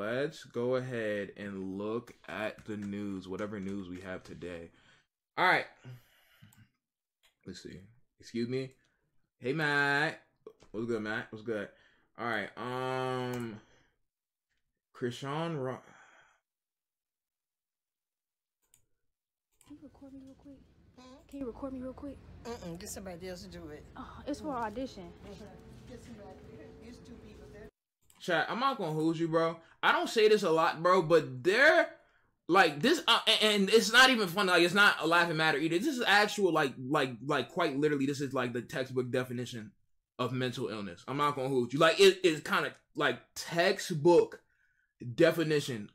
let's go ahead and look at the news, whatever news we have today. All right. Let's see. Excuse me. Hey, Matt. What's good, Matt? What's good? All right. Um, Chrisean Rock. Can you record me real quick? Can you record me real quick? Mm-mm, get somebody else to do it. Oh, it's for audition. Get somebody. It's two people there. I'm not gonna hold you, bro. I don't say this a lot, bro, but they're like this, uh, and- and it's not even funny. Like it's not a laughing matter either. This is actual, like, like, like, quite literally, this is like the textbook definition of mental illness. I'm not gonna hold you. Like it is kind of like textbook definition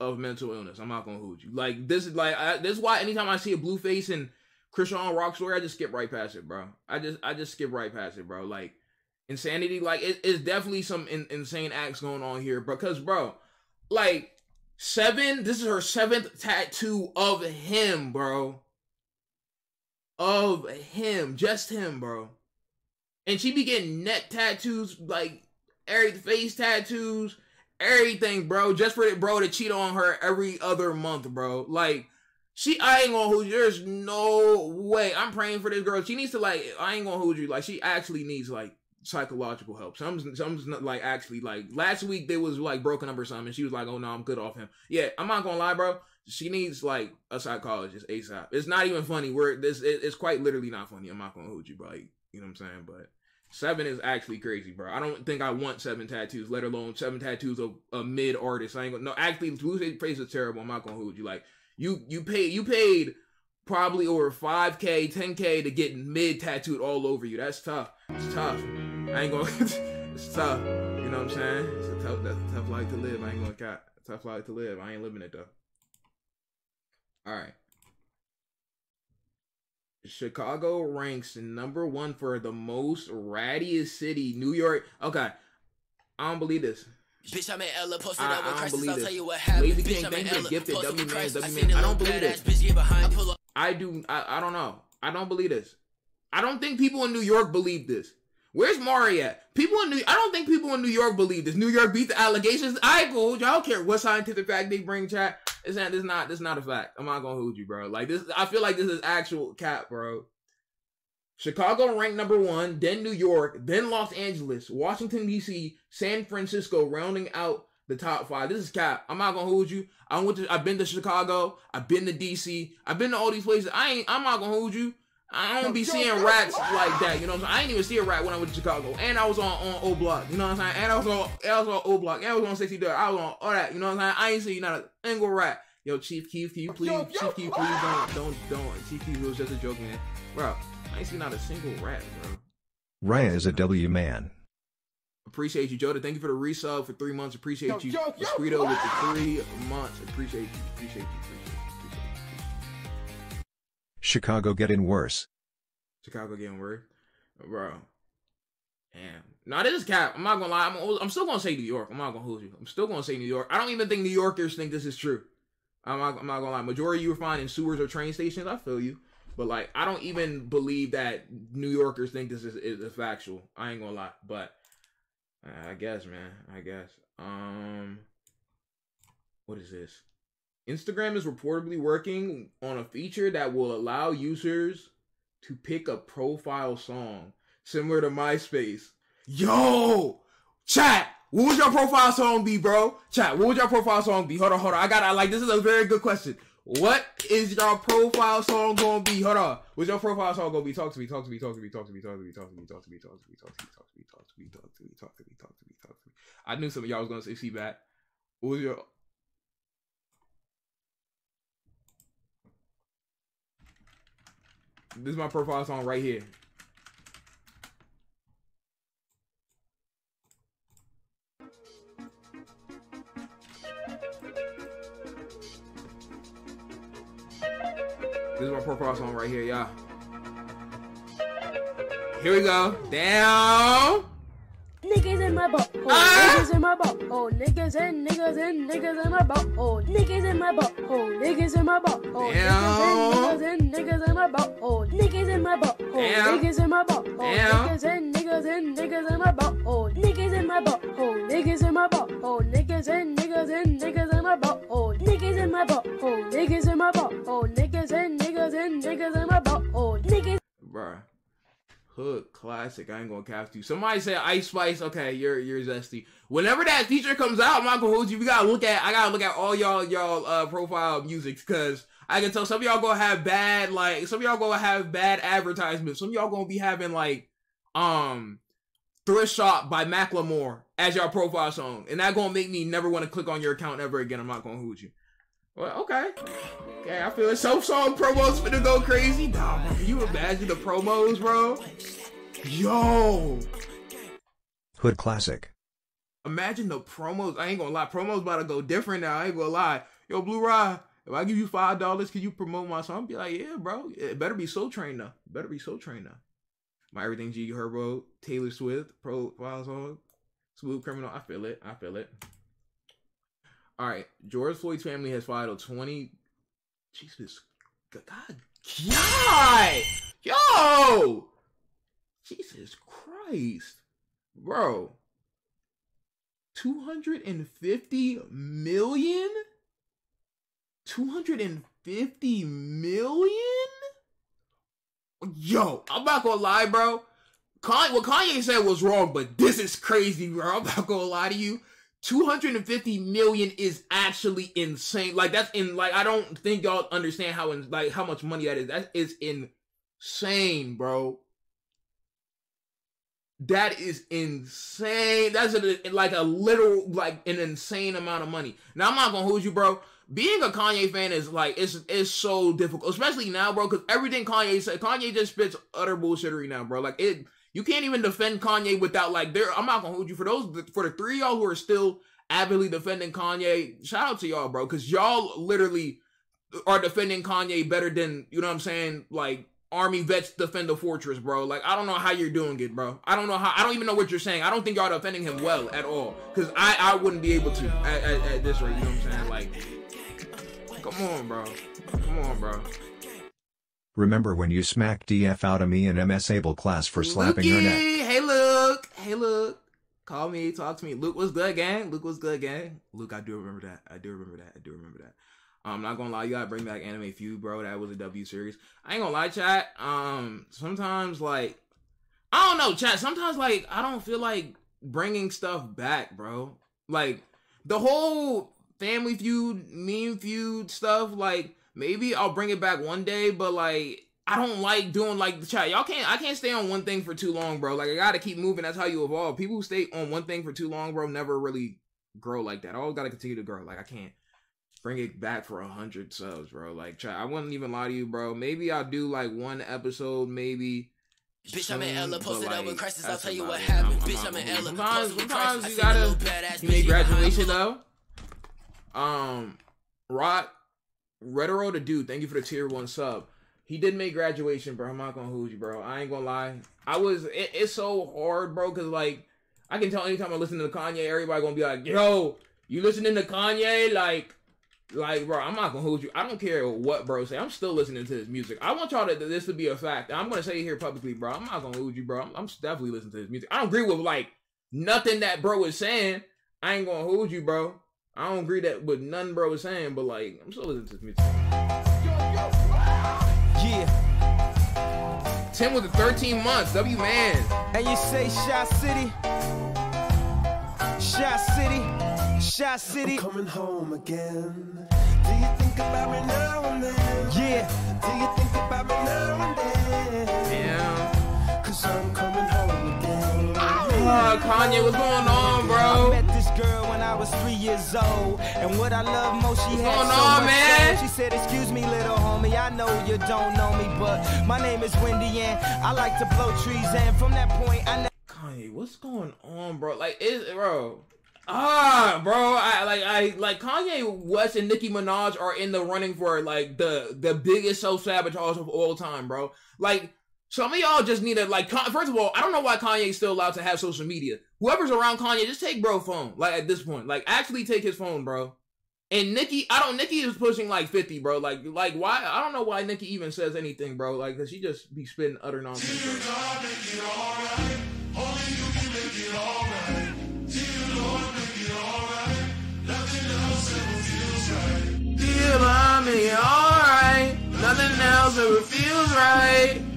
of mental illness. I'm not gonna hold you. Like this is like I, this is why anytime I see a blue face and Chrisean Rock story, I just skip right past it, bro. I just I just skip right past it, bro. Like insanity, like it, it's definitely some in, insane acts going on here, because bro, like seven. This is her seventh tattoo of him, bro. Of him, just him, bro. And she be getting neck tattoos, like every face tattoos, everything, bro, just for it, bro, to cheat on her every other month, bro. Like, she, I ain't gonna hold you. There's no way. I'm praying for this girl. She needs to like. I ain't gonna hold you. Like, she actually needs like psychological help. Some, some's not like actually like last week they was like broken up or something. She was like, "Oh no, I'm good off him." Yeah, I'm not gonna lie, bro. She needs like a psychologist ASAP. It's not even funny. We're this. It, it's quite literally not funny. I'm not gonna hold you, bro. Like, you know what I'm saying? But seven is actually crazy, bro. I don't think I want seven tattoos, let alone seven tattoos of a mid artist. I ain't gonna. No, actually, Blue Face is terrible. I'm not gonna hold you. Like, you you paid you paid probably over 5k 10k to get mid tattooed all over you that's tough it's tough i ain't gonna it's tough you know what i'm saying it's a tough that's a tough life to live i ain't gonna cat tough life to live i ain't living it though all right chicago ranks number one for the most rattiest city new york okay i don't believe this Bitch, I'm in Ella, posted I- up with I don't crisis. believe I'll this. tell you what happened. Lazy Bitch, King, thank you gifted. W man. W I man. I don't believe this. bitch behind. I pull up. I do. I, I don't know. I don't believe this. I don't think people in New York believe this. Where's Mari at? People in New. I don't think people in New York believe this. New York beat the allegations. I go. Y'all don't care what scientific fact they bring. Chat. It's not. This not. This not a fact. I'm not gonna hold you, bro. Like this. I feel like this is actual cap, bro. Chicago ranked number one, then New York, then Los Angeles, Washington D.C., San Francisco, rounding out the top five. This is cap. I'm not gonna hold you. I went to. I've been to Chicago. I've been to D.C. I've been to all these places. I ain't. I'm not gonna hold you. I don't be seeing rats like that. You know what I'm saying? I ain't even see a rat when I went to Chicago. And I was on on O Block. You know what I'm saying? And I was on. I was on O Block. And I was on 60 Dirt. I was on all that. You know what I'm saying? I ain't see not a single rat. Yo, Chief Keef, can you please, Chief Keef, please don't, don't, don't. Chief Keef was just a joke, man. Bro, I ain't see not a single rat, bro. Raya is a W man. Appreciate you, Joda. Thank you for the resub for three months. Appreciate you. Escrito with the three months. Appreciate you. Appreciate you. Appreciate you. Chicago getting worse. Chicago getting worse, bro. Damn. Nah, this is cap. I'm not gonna lie. I'm, I'm still gonna say New York. I'm not gonna hold you. I'm still gonna say New York. I don't even think New Yorkers think this is true. I'm not, I'm not gonna lie. Majority you find in sewers or train stations. I feel you, but like I don't even believe that New Yorkers think this is, is, factual. I ain't gonna lie, but I guess, man. I guess. Um, what is this? Instagram is reportedly working on a feature that will allow users to pick a profile song similar to MySpace. Yo, chat. What would your profile song be, bro? Chat. What would your profile song be? Hold on, hold on. I got. I like. This is a very good question. What is your profile song gonna be? Hold on. What's your profile song gonna be? Talk to me. Talk to me. Talk to me. Talk to me. Talk to me. Talk to me. Talk to me. Talk to me. Talk to me. Talk to me. Talk to me. Talk to me. Talk to me. Talk to me. Talk to me. I knew some of y'all was gonna say see back. What was your This is my profile song right here. This is my profile song right here, y'all. Here we go. Down. Niggas in my butt. Oh, Ah! niggas in my butt. Oh, niggas and niggas and niggas in my butt. Oh, niggas in my butt. Oh, niggas in my butt. Oh, Damn. niggas and niggas in my butt. Oh, niggas in my butt. Oh, niggas in my butt. Oh, niggas and niggas and niggas in my butt. Oh, niggas in my butt. Oh, niggas in my butt. Oh, niggas and niggas and niggas in my butthole. Niggas in my butthole. Niggas in my butthole. Niggas and niggas and niggas in my butthole. Niggas. Bruh. Hood classic. I ain't gonna cast you. Somebody say Ice Spice. Okay, you're you're zesty. Whenever that feature comes out, I'm not gonna hold you. We gotta look at. I gotta look at all y'all y'all uh, profile music because I can tell some of y'all gonna have bad like some of y'all gonna have bad advertisements. Some of y'all gonna be having like um thrift shop by Macklemore as your profile song, and that gonna make me never want to click on your account ever again. I'm not gonna hold you. Well, okay. Okay, I feel it. Some song promos finna go crazy. Nah, bro, can you imagine the promos, bro? Yo, Hood Classic. imagine the promos. I ain't gonna lie, promos about to go different now. I ain't gonna lie. Yo, Blue Rod, if I give you five dollars, can you promote my song? Be like, yeah, bro. It better be Soul Train though. Better be Soul Train though. My Everything G Herbo, Taylor Swift, profile song, Smooth Criminal. I feel it. I feel it. All right, George Floyd's family has filed a twenty. Jesus, God, God, yo, Jesus Christ, bro. 250 million? 250 million? Yo, I'm not gonna lie, bro. Kanye, what Kanye said was wrong, but this is crazy, bro. I'm not gonna lie to you. 250 million is actually insane. Like that's in like I don't think y'all understand how in, like how much money that is. That is insane, bro. That is insane. That's a, like a literal, like an insane amount of money. Now I'm not gonna hold you, bro. Being a Kanye fan is like it's it's so difficult, especially now, bro. Because everything Kanye said, Kanye just spits utter bullshittery now, bro. Like it, you can't even defend Kanye without like there. I'm not gonna hold you for those for the three y'all who are still avidly defending Kanye. Shout out to y'all, bro, because y'all literally are defending Kanye better than you know what I'm saying, like army vets defend the fortress, bro. Like I don't know how you're doing it, bro. I don't know how. I don't even know what you're saying. I don't think y'all defending him well at all, because I I wouldn't be able to at, at, at this rate. You know what I'm saying? Like, come on, bro. Come on, bro. Remember when you smacked DF out of me in MS Able class for slapping her neck? Hey, Luke. Hey, Luke. Call me, talk to me. Luke was good, gang. Luke was good, gang. Luke, I do remember that. I do remember that. I do remember that. I'm not gonna lie, you gotta bring back Anime Feud, bro. That was a W series. I ain't gonna lie, chat. Um, sometimes like, I don't know, chat. Sometimes like, I don't feel like bringing stuff back, bro. Like the whole Family Feud, Meme Feud stuff. Like maybe I'll bring it back one day, but like I don't like doing like the chat. Y'all can't. I can't stay on one thing for too long, bro. Like I gotta keep moving. That's how you evolve. People who stay on one thing for too long, bro, never really grow like that. I always gotta continue to grow. Like I can't bring it back for a hundred subs, bro. Like chat. I wouldn't even lie to you, bro. Maybe I'll do like one episode, maybe. Bitch, I'm in Ella, posted up like, with crisis. I'll tell you what happened. I'm- I'm Bitch, I'm in gonna- Ella, Sometimes, posted with sometimes crisis. you gotta. You behind graduation though. Um, Rock, Retro the dude. Thank you for the tier one sub. He did make graduation, bro. I'm not gonna hold you, bro. I ain't gonna lie. I was. It, it's so hard, bro, because like I can tell anytime I listen to Kanye, everybody gonna be like, "Yo, you listening to Kanye?" Like, like, bro, I'm not gonna hold you. I don't care what bro say. I'm still listening to his music. I want y'all to this to be a fact. I'm gonna say it here publicly, bro. I'm not gonna hold you, bro. I'm, I'm definitely listening to his music. I don't agree with like nothing that bro is saying. I ain't gonna hold you, bro. I don't agree that with none bro is saying, but like I'm still listening to his music. Yeah, Tim with the 13 months. W man. and you say Shot City, Shot City, Shot City. coming home again. Do you think about me now and then? Yeah, Do you think about me now and then? Damn. Cause I'm coming home again. Uh, Kanye, what's going on, I bro? Girl when I was three years old, and what I love most, she had going so on, much man? soul. She said, "Excuse me, little homie, I know you don't know me, but my name is Wendy, and I like to blow trees, and from that point, I." Kanye, what's going on, bro? Like, is bro? Ah, bro, I like I like Kanye West and Nicki Minaj are in the running for like the the biggest self sabotage of all time, bro. Like some of y'all just need to like. First of all, I don't know why Kanye's still allowed to have social media. Whoever's around Kanye, just take bro phone. Like at this point, like actually take his phone, bro. And Nicki, I don't. Nicki is pushing like fifty, bro. Like, like why? I don't know why Nicki even says anything, bro. Like, cause she just be spitting utter nonsense. Bro. make it alright. Nothing else ever feels right.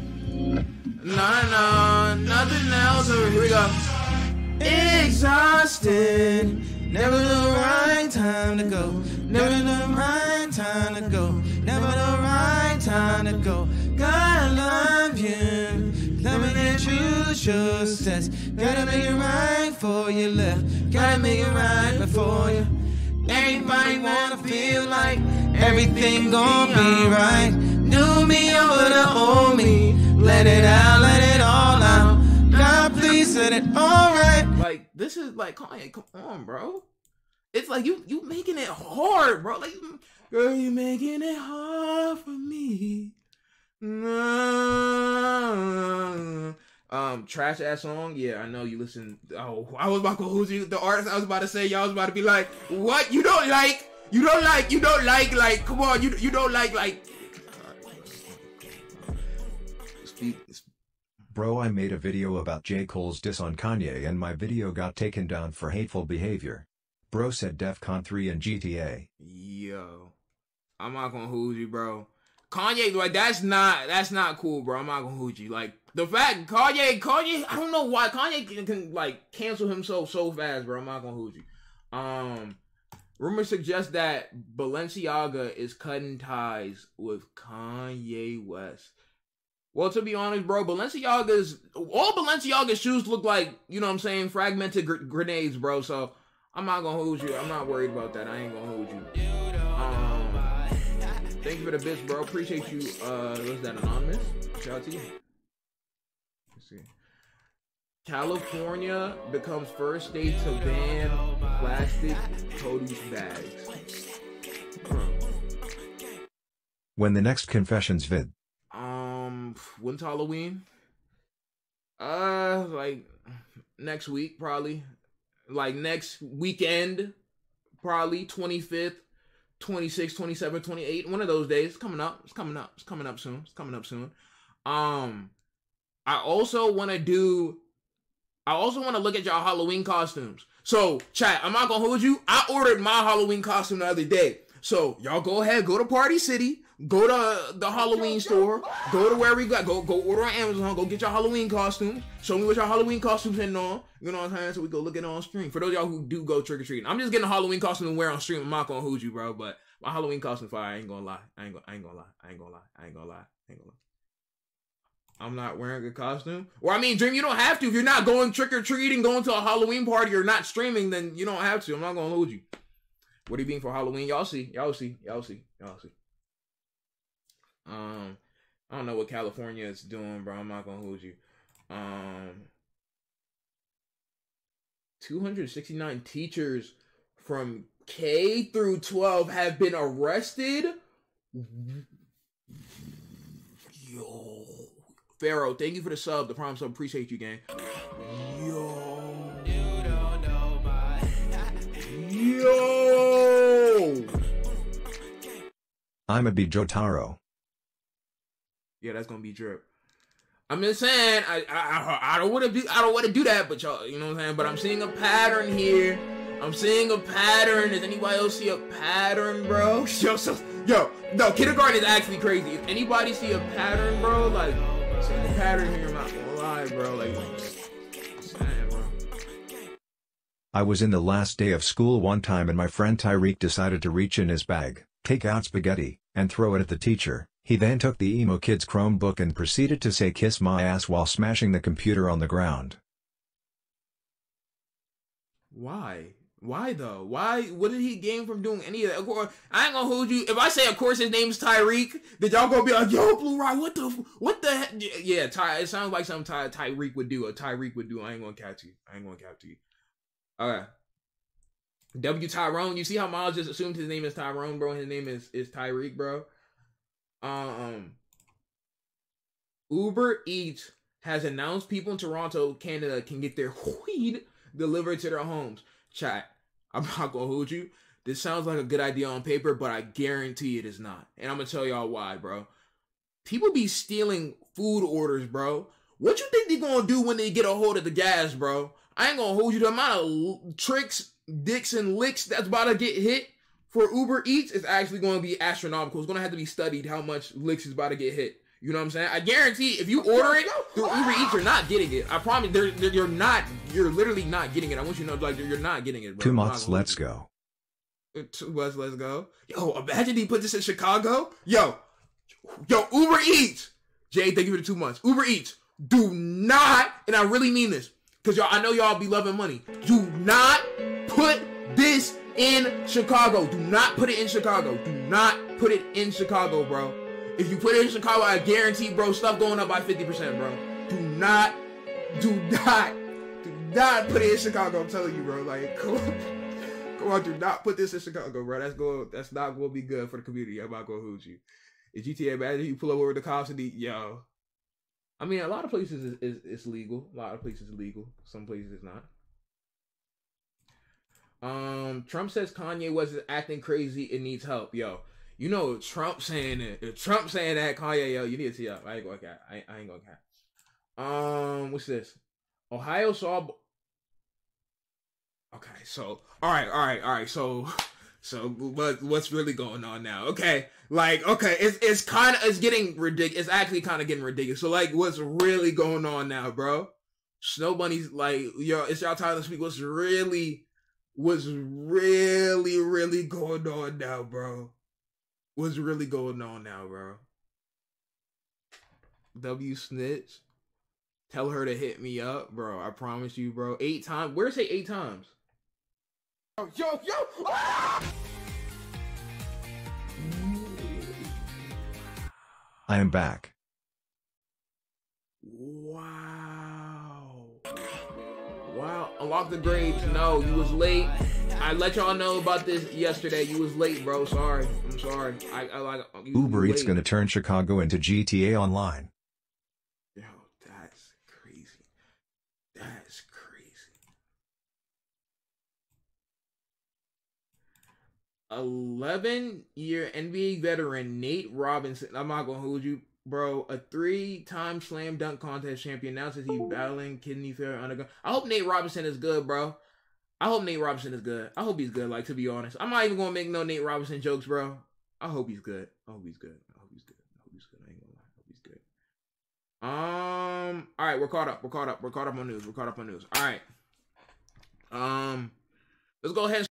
No, no, no, nothing else. Here we go. Exhausted. Never the right time to go. Never the right time to go. Never the right time to go. Gotta love you. Me get you your steps. Gotta make it right for you left. Gotta make it right before you. Everybody wanna feel like everything gon' be right. New me over the old me. Let it out, let it all out. God, please set it all right. Like this is like Kanye. Come on, bro. It's like you you making it hard, bro. Like, girl, you making it hard for me. No. Um, trash ass song. Yeah, I know you listen. Oh, I was about to who's you the artist. I was about to say y'all was about to be like, what you don't like? You don't like? You don't like? Like, come on, you you don't like like. Bro, I made a video about J. Cole's diss on Kanye and my video got taken down for hateful behavior. Bro said DEFCON 3 and GTA. Yo, I'm not gonna hold you, bro. Kanye, like that's not that's not cool, bro. I'm not gonna hold you. Like the fact Kanye, Kanye, I don't know why Kanye can, can like cancel himself so fast, bro. I'm not gonna hold you. Um, rumors suggest that Balenciaga is cutting ties with Kanye West. Well, to be honest, bro, Balenciaga's all Balenciaga's shoes look like you know what I'm saying fragmented gr- grenades, bro. So I'm not gonna hold you. I'm not worried about that. I ain't gonna hold you. Um, thank you for the bits, bro. Appreciate you. Uh, was that anonymous? Shout out to you. Let's see. California becomes first state to ban plastic produce bags. When the next confessions vid. When's Halloween? Uh, like next week, probably. Like next weekend, probably 25th, 26th, 27th, 28th. One of those days. It's coming up. It's coming up. It's coming up soon. It's coming up soon. Um, I also want to do. I also want to look at y'all Halloween costumes. So, chat, I'm not gonna hold you. I ordered my Halloween costume the other day. So, y'all go ahead, go to Party City, go to the Halloween store, go to where we got, go go order on Amazon, go get your Halloween costumes. Show me what your Halloween costumes hitting on. You know what I'm saying? So we go look at it on stream. For those of y'all who do go trick or treating, I'm just getting a Halloween costume to wear on stream. I'm not gonna hold you, bro. But my Halloween costume fire. I ain't gonna lie. I ain't gonna. I ain't gonna lie. I ain't gonna lie. I ain't gonna lie. I ain't gonna lie. I'm not wearing a costume. Or I mean, Dream, you don't have to. If you're not going trick or treating, going to a Halloween party, or not streaming, then you don't have to. I'm not gonna hold you. What are you being for Halloween? Y'all see. Y'all see. Y'all see. Y'all see. Um, I don't know what California is doing, bro. I'm not gonna hold you. Um, 269 teachers from K through 12 have been arrested. Yo, Pharaoh, thank you for the sub, the prime sub. Appreciate you, gang. Yo, yo. I'm a B. Yeah, that's gonna be drip. I'm just saying, I I, I don't want to be, I don't want to do that, but y'all, you know what I'm saying. But I'm seeing a pattern here. I'm seeing a pattern. Does anybody else see a pattern, bro? Yo, so, yo, no, kindergarten is actually crazy. If anybody see a pattern, bro, like a pattern here, I'm not gonna lie, bro. Like. I was in the last day of school one time and my friend Tyreek decided to reach in his bag, take out spaghetti, and throw it at the teacher. He then took the emo kid's Chromebook and proceeded to say kiss my ass while smashing the computer on the ground. Why? Why though? Why? What did he gain from doing any of that? Of course, I ain't gonna hold you. If I say, of course, his name's Tyreek, then y'all gonna be like, "Yo, Blue Ride, what the, what the?" Heck? Yeah, Ty. It sounds like something Ty, Tyreek would do. A Tyreek would do. I ain't gonna catch you. I ain't gonna catch you. Okay. W Tyrone. You see how Miles just assumed his name is Tyrone, bro? His name is is Tyreek, bro. Um. Uber Eats has announced people in Toronto, Canada, can get their weed delivered to their homes. Chat, I'm not gonna hold you. This sounds like a good idea on paper, but I guarantee it is not. And I'm gonna tell y'all why, bro. People be stealing food orders, bro. What you think they gonna do when they get a hold of the gas, bro? I ain't gonna hold you the amount of tricks, dicks, and licks that's about to get hit for Uber Eats is actually going to be astronomical. It's going to have to be studied how much licks is about to get hit. You know what I'm saying? I guarantee if you order it through Uber Eats, you're not getting it. I promise. They're, they're- you're not. You're literally not getting it. I want you to know, like, you're not getting it, bro. Two months, let's go. Two months, let's go. Yo, imagine he put this in Chicago. Yo, yo, Uber Eats. Jay, thank you for the two months. Uber Eats. Do not, and I really mean this, because y'all, I know y'all be loving money. Do not put this in Chicago. Do not put it in Chicago. Do not put it in Chicago, bro. If you put it in Chicago, I guarantee, bro, stuff going up by 50%, bro. Do not, do not, do not put it in Chicago. I'm telling you, bro. Like, come on. Come on, do not put this in Chicago, bro. That's going that's not gonna be good for the community. I'm not gonna hoot you. In GTA, imagine you pull over the cops and the yo. I mean, a lot of places is, is it's legal. A lot of places is legal. Some places it's not. Um, Trump says Kanye was acting crazy and needs help. Yo, you know Trump saying it. Trump saying that, Kanye, yo, you need to see up. I ain't gonna cap. I, I ain't gonna cap. Um, what's this? Ohio saw. Okay, so all right, all right, all right. So, so what what's really going on now? Okay, like okay, it's it's kind of it's getting ridiculous. It's actually kind of getting ridiculous. So like, what's really going on now, bro? Snow Bunny's like, yo, it's y'all time to speak. What's really, what's really, really going on now, bro? What's really going on now, bro? W snitch. Tell her to hit me up, bro. I promise you, bro. Eight times. Where say eight times? Yo, yo, yo! Ah! I am back. Wow. Wow. Unlock the grades. No, you was late. I let y'all know about this yesterday. You was late, bro. Sorry. I'm sorry. I, I like Uber Eats gonna turn Chicago into GTA Online. Yo, that's crazy. That's crazy. Eleven year NBA veteran Nate Robinson. I'm not gonna hold you, bro. A three time slam dunk contest champion announces he's battling kidney failure undergo. I hope Nate Robinson is good, bro. I hope Nate Robinson is good. I hope he's good. Like to be honest, I'm not even gonna make no Nate Robinson jokes, bro. I hope he's good. I hope he's good. I hope he's good. I hope he's good. I ain't gonna lie. I hope he's good. Um. All right, we're caught up. We're caught up. We're caught up on news. We're caught up on news. All right. Um. Let's go ahead.